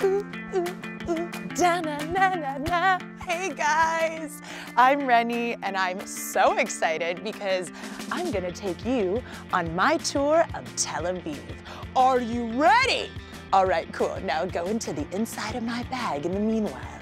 da na na na na. Hey guys, I'm Reny and I'm so excited because I'm gonna take you on my tour of Tel Aviv. Are you ready? All right, cool. Now go into the inside of my bag in the meanwhile.